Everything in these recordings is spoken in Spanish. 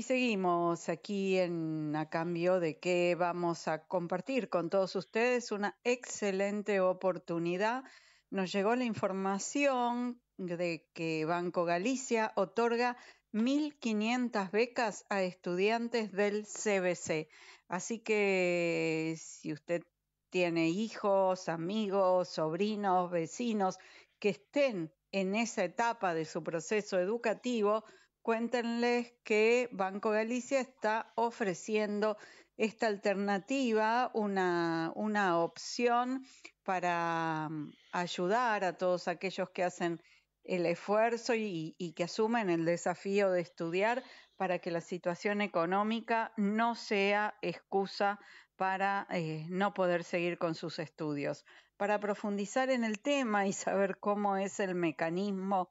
Y seguimos aquí en a cambio de que vamos a compartir con todos ustedes una excelente oportunidad. Nos llegó la información de que Banco Galicia otorga 1.500 becas a estudiantes del CBC. Así que si usted tiene hijos, amigos, sobrinos, vecinos que estén en esa etapa de su proceso educativo, cuéntenles que Banco Galicia está ofreciendo esta alternativa, una, una opción para mm, ayudar a todos aquellos que hacen el esfuerzo y, que asumen el desafío de estudiar para que la situación económica no sea excusa para eh, no poder seguir con sus estudios. Para profundizar en el tema y saber cómo es el mecanismo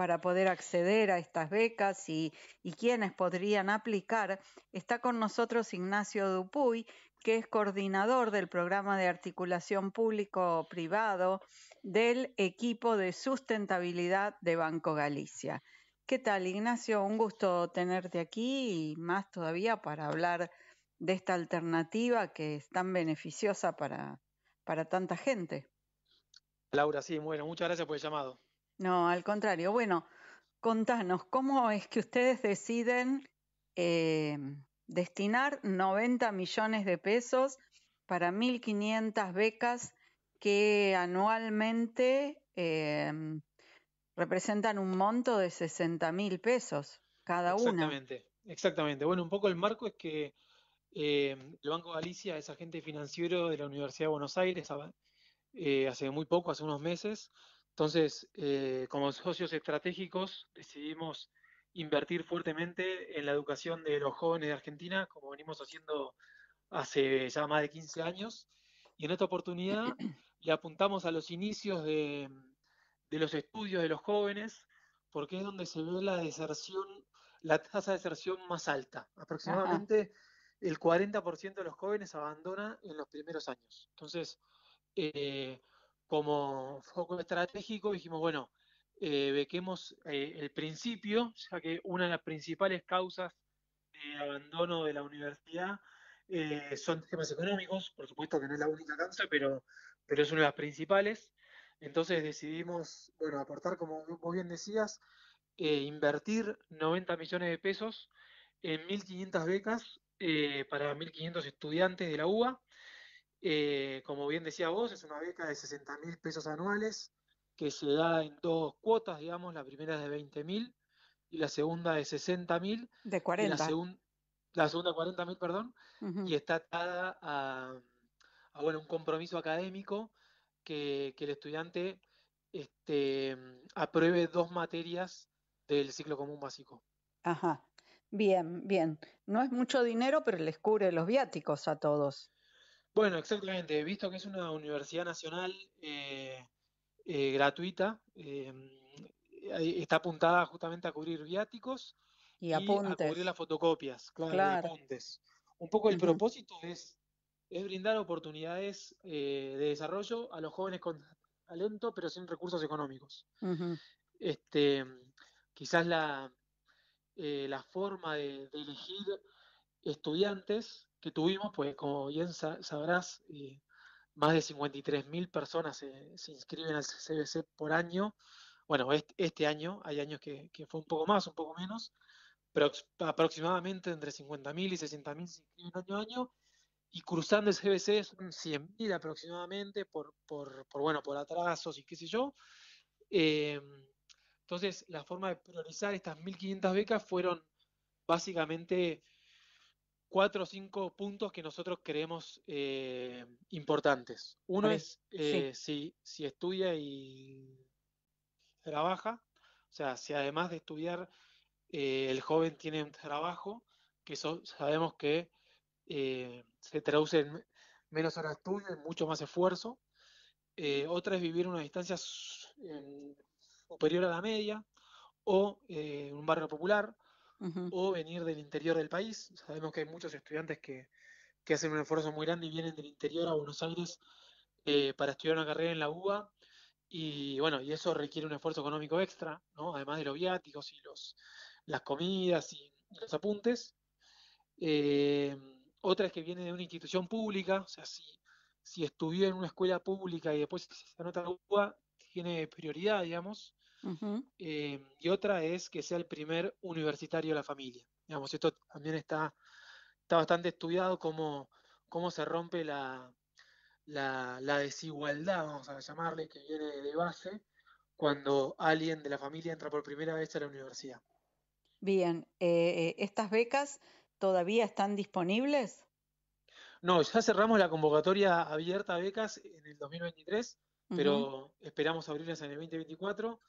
para poder acceder a estas becas y, quiénes podrían aplicar, está con nosotros Ignacio Dupuy, que es coordinador del programa de articulación público-privado del equipo de sustentabilidad de Banco Galicia. ¿Qué tal, Ignacio? Un gusto tenerte aquí y más todavía para hablar de esta alternativa que es tan beneficiosa para, para tanta gente. Laura, sí, bueno, muchas gracias por el llamado. No, al contrario. Bueno, contanos, ¿cómo es que ustedes deciden eh, destinar 90 millones de pesos para 1.500 becas que anualmente eh, representan un monto de 60 mil pesos cada una? Exactamente, exactamente. Bueno, un poco el marco es que eh, el Banco Galicia es agente financiero de la Universidad de Buenos Aires eh, hace muy poco, hace unos meses, entonces, eh, como socios estratégicos, decidimos invertir fuertemente en la educación de los jóvenes de Argentina, como venimos haciendo hace ya más de 15 años. Y en esta oportunidad le apuntamos a los inicios de, de los estudios de los jóvenes, porque es donde se ve la deserción, la tasa de deserción más alta. Aproximadamente Ajá. el 40% de los jóvenes abandona en los primeros años. Entonces, eh, como foco estratégico dijimos, bueno, eh, bequemos eh, el principio, ya que una de las principales causas de abandono de la universidad eh, son temas económicos, por supuesto que no es la única causa, pero, pero es una de las principales. Entonces decidimos, bueno, aportar, como vos bien decías, eh, invertir 90 millones de pesos en 1.500 becas para 1.500 estudiantes de la UBA eh, como bien decía vos, es una beca de 60 mil pesos anuales que se da en dos cuotas, digamos, la primera es de 20 mil y la segunda de 60 mil. De 40. La, segun, la, segunda 40 mil, perdón, uh -huh. y está atada a, a, bueno, un compromiso académico que, que el estudiante este, apruebe dos materias del ciclo común básico. Ajá, bien, bien. No es mucho dinero, pero les cubre los viáticos a todos. Bueno, exactamente. Visto que es una universidad nacional eh, eh, gratuita, eh, está apuntada justamente a cubrir viáticos y, a cubrir las fotocopias, claro, claro. Y apuntes. Un poco el uh -huh. propósito es, es, brindar oportunidades de desarrollo a los jóvenes con talento, pero sin recursos económicos. Uh -huh. este, quizás la, la forma de, de elegir estudiantes que tuvimos, pues como bien sabrás, eh, más de 53.000 personas se, se, inscriben al CBC por año. Bueno, este, año, hay años que, que, fue un poco más, un poco menos, pero aproximadamente entre 50.000 y 60.000 se inscriben año a año. Y cruzando el CBC son 100.000 aproximadamente por, por, por, bueno, por atrasos y qué sé yo. Eh, entonces, la forma de priorizar estas 1.500 becas fueron básicamente cuatro o cinco puntos que nosotros creemos eh, importantes. Uno es eh, sí. si, si, estudia y trabaja, o sea, si además de estudiar eh, el joven tiene un trabajo, que eso sabemos que eh, se traduce en menos horas de estudio, en mucho más esfuerzo. Eh, otra es vivir una distancia superior a la media o en un barrio popular O venir del interior del país. Sabemos que hay muchos estudiantes que, que, hacen un esfuerzo muy grande y vienen del interior a Buenos Aires eh, para estudiar una carrera en la UBA. Y bueno, y eso requiere un esfuerzo económico extra, ¿no? Además de los viáticos y los, las comidas y, los apuntes. Eh, otra es que viene de una institución pública, o sea, si, si estudió en una escuela pública y después se anota la UBA, tiene prioridad, digamos. Eh, y otra es que sea el primer universitario de la familia. Digamos, esto también está, está bastante estudiado cómo, cómo se rompe la, la, desigualdad, vamos a llamarle, que viene de base cuando alguien de la familia entra por primera vez a la universidad. Bien, eh, eh, ¿estas becas todavía están disponibles? No, ya cerramos la convocatoria abierta a becas en el 2023, pero esperamos abrirlas en el 2024.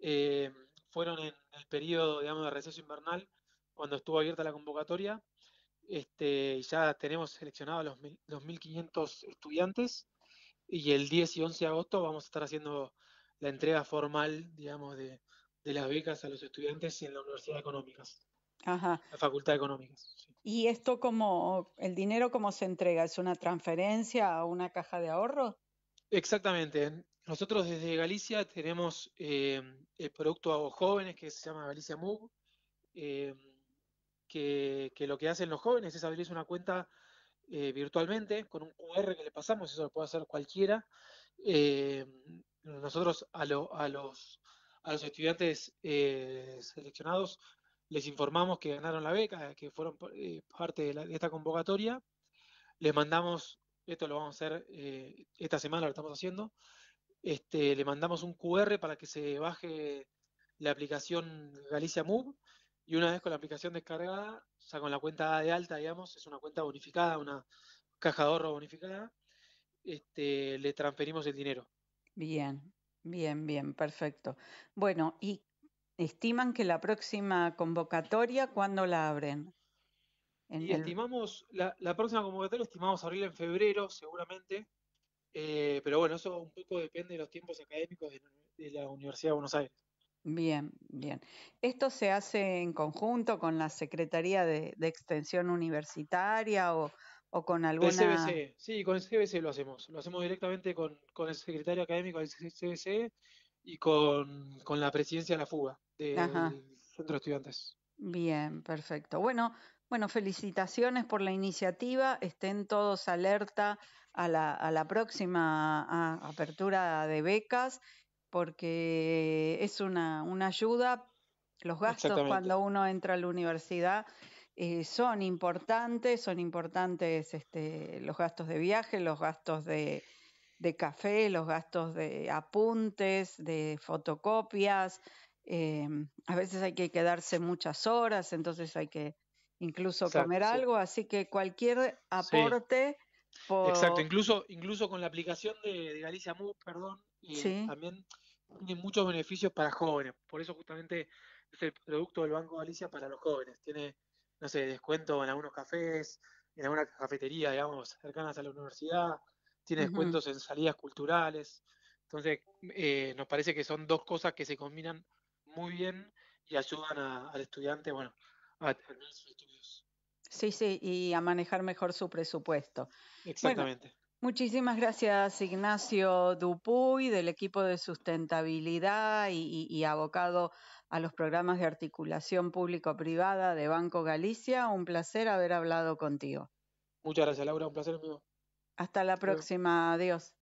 Eh, fueron en el periodo, digamos, de receso invernal, cuando estuvo abierta la convocatoria, este, ya tenemos seleccionado a los 2.500 estudiantes y el 10 y 11 de agosto vamos a estar haciendo la entrega formal, digamos, de, las becas a los estudiantes en la Universidad de Económicas. Ajá. La Facultad de Económicas. ¿Y esto como, el dinero cómo se entrega? ¿Es una transferencia a una caja de ahorro? Exactamente. Nosotros desde Galicia tenemos eh, el producto a jóvenes que se llama Galicia Move. Eh, que, lo que hacen los jóvenes es abrirse una cuenta eh, virtualmente con un QR que le pasamos, eso lo puede hacer cualquiera. Nosotros a, los, estudiantes seleccionados les informamos que ganaron la beca, que fueron parte de, esta convocatoria. Les mandamos, esto lo vamos a hacer esta semana, lo estamos haciendo, este, le mandamos un QR para que se baje la aplicación Galicia Move y una vez con la aplicación descargada, ya con la cuenta de alta, digamos, es una cuenta bonificada, una caja de ahorro bonificada, este, le transferimos el dinero. Bien, bien, bien, perfecto. Bueno, ¿y estiman que la próxima convocatoria, cuándo la abren? Y estimamos, la, próxima convocatoria estimamos abrirla en febrero, seguramente, eh, pero bueno, eso un poco depende de los tiempos académicos de la Universidad de Buenos Aires. Bien, bien. ¿Esto se hace en conjunto con la Secretaría de, Extensión Universitaria o, con alguna...? CBC, sí, con el CBC lo hacemos. Lo hacemos directamente con, el secretario académico del CBC y con, la presidencia de la fuga del Centro de Estudiantes. Bien, perfecto. Bueno, bueno, felicitaciones por la iniciativa. Estén todos alerta a la, a la próxima apertura de becas porque es una, una ayuda. Los gastos cuando uno entra a la universidad eh, son importantes, son importantes este, los gastos de viaje, los gastos de, café, los gastos de apuntes, de fotocopias. Eh, a veces hay que quedarse muchas horas, entonces hay que incluso comer algo, así que cualquier aporte. Exacto, incluso, incluso con la aplicación de, Galicia Move, perdón, y también tiene muchos beneficios para jóvenes. Por eso justamente es el producto del Banco Galicia para los jóvenes. Tiene, no sé, descuento en algunos cafés, en alguna cafetería, digamos, cercanas a la universidad. Tiene descuentos en salidas culturales. Entonces, eh, nos parece que son dos cosas que se combinan muy bien y ayudan al estudiante, bueno, a terminar sus estudios. Sí, sí, y a manejar mejor su presupuesto. Exactamente. Muchísimas gracias, Ignacio Dupuy, del equipo de sustentabilidad y, abocado a los programas de articulación público-privada de Banco Galicia. Un placer haber hablado contigo. Muchas gracias, Laura. Un placer mío. Hasta la próxima. Adiós.